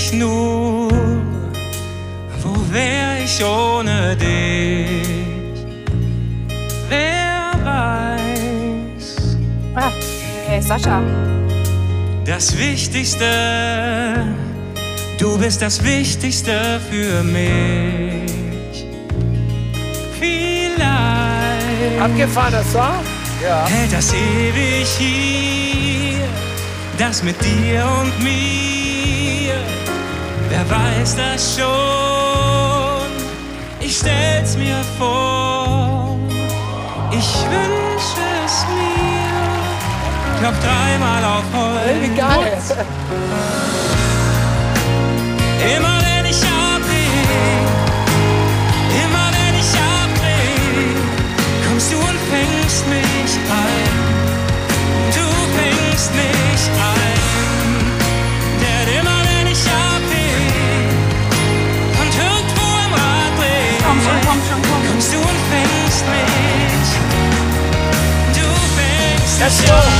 ich nur? Wo wär ich ohne dich? Wer weiß? Ah, hey, Sascha. Das Wichtigste, du bist das Wichtigste für mich. Vielleicht Abgefahrener Song? Ja. hält das ewig hier, das mit dir und mir. Wer weiß das schon? Ich stell's mir vor, ich wünsche es mir. Klopf dreimal auf Holz. Hey, wie geil. Immer That's your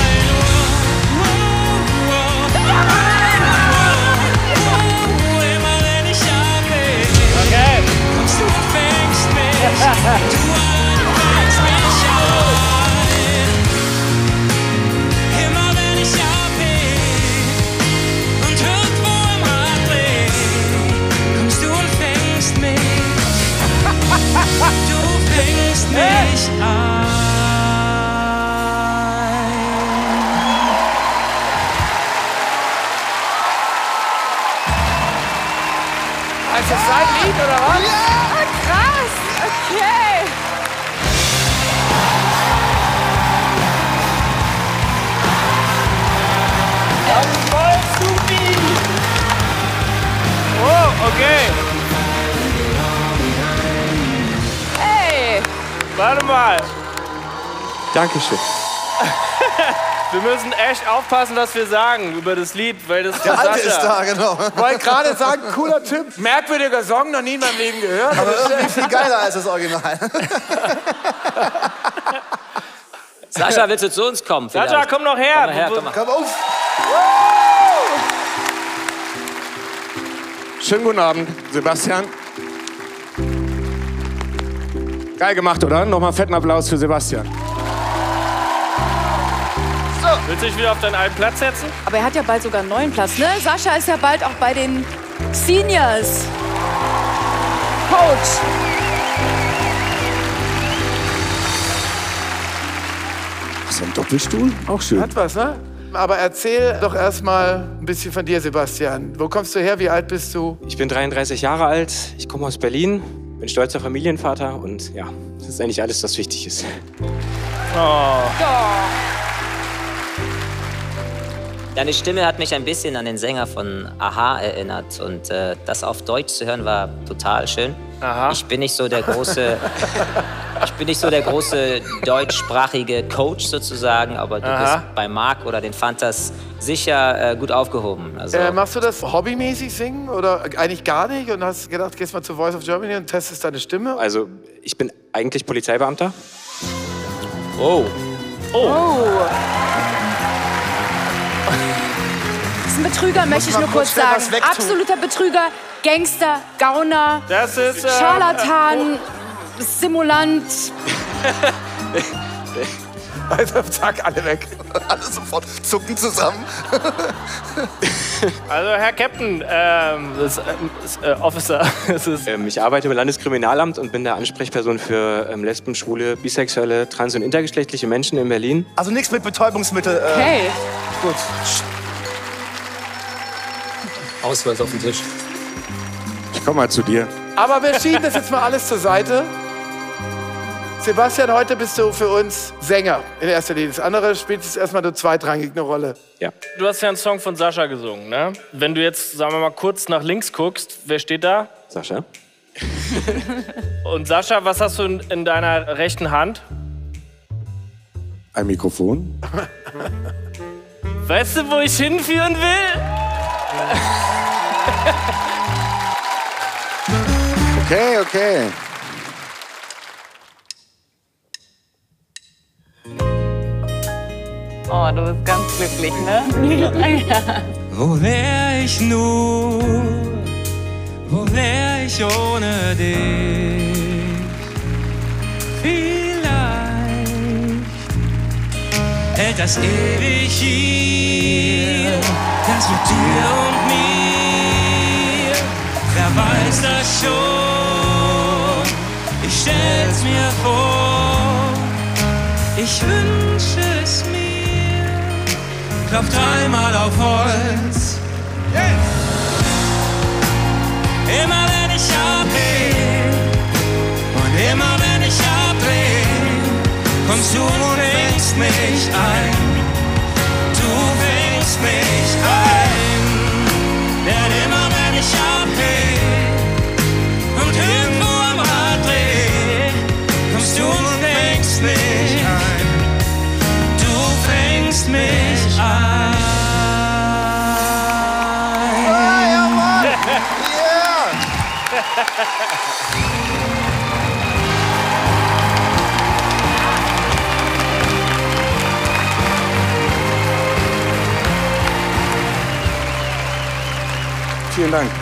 Lied, oder was? Ah, krass. Okay. Voll supi. Oh, okay. Hey. Warte mal. Dankeschön. Wir müssen echt aufpassen, was wir sagen über das Lied, weil das Der alte ist Sascha. da, genau. Wollte gerade sagen, cooler Typ. Merkwürdiger Song, noch nie in meinem Leben gehört. Aber irgendwie viel geiler als das Original. Sascha, willst du zu uns kommen? Sascha, vielleicht? komm noch her. Komm her, komm mal. Komm auf! Schönen guten Abend, Sebastian. Geil gemacht, oder? Nochmal fetten Applaus für Sebastian. Willst du dich wieder auf deinen alten Platz setzen? Aber er hat ja bald sogar einen neuen Platz, ne? Sascha ist ja bald auch bei den Seniors. Coach. Ach, so ein Doppelstuhl? Auch schön. Hat was, ne? Aber erzähl doch erstmal ein bisschen von dir, Sebastian. Wo kommst du her? Wie alt bist du? Ich bin 33 Jahre alt, ich komme aus Berlin, bin stolzer Familienvater und ja, das ist eigentlich alles, was wichtig ist. Deine Stimme hat mich ein bisschen an den Sänger von Aha erinnert und äh, das auf Deutsch zu hören war total schön. Aha. Ich bin nicht so der große, ich bin nicht so der große deutschsprachige Coach sozusagen, aber du Aha. bist bei Marc oder den Fantas sicher äh, gut aufgehoben. Also Äh, machst du das hobbymäßig singen oder eigentlich gar nicht? Und hast gedacht, gehst mal zu Voice of Germany und testest deine Stimme? Also, ich bin eigentlich Polizeibeamter. oh, Das ist ein Betrüger, möchte ich nur kurz kurz sagen. Absoluter Betrüger, Gangster, Gauner, Das ist. Äh, Scharlatan, Simulant. Also zack, alle weg. Alle sofort zucken zusammen. Also, Herr Captain, ähm, das, äh, das, äh, Officer, ist. Ähm, ich arbeite im Landeskriminalamt und bin der Ansprechperson für ähm, Lesben, Schwule, bisexuelle, trans- und intergeschlechtliche Menschen in Berlin. Also nichts mit Betäubungsmittel. Äh, Hey, Gut. Ausweis auf den Tisch. Ich komm mal zu dir. Aber wir schieben das jetzt mal alles zur Seite. Sebastian, heute bist du für uns Sänger in erster Linie. Das andere spielt jetzt erstmal nur zweitrangig eine Rolle. Ja. Du hast ja einen Song von Sascha gesungen, ne? Wenn du jetzt, sagen wir mal, kurz nach links guckst, wer steht da? Sascha? Und Sascha, was hast du in, in deiner rechten Hand? Ein Mikrofon. Weißt du, wo ich hinführen will? Okay, okay. Oh, du bist ganz glücklich, ne? Wo wär ich nur? Wo wär ich ohne dich? Hält das ewig hier, das mit dir und mir. Wer weiß das schon? Ich stell's mir vor, ich wünsche es mir. Klopf dreimal auf Holz. Immer wenn ich abdreh und immer wenn ich abdreh, kommst du und fängst mich ein. Du fängst mich ein. Denn immer wenn ich abdreh und irgendwo am Rad dreh, kommst du und fängst mich ein. Du fängst mich ein. Vielen Dank.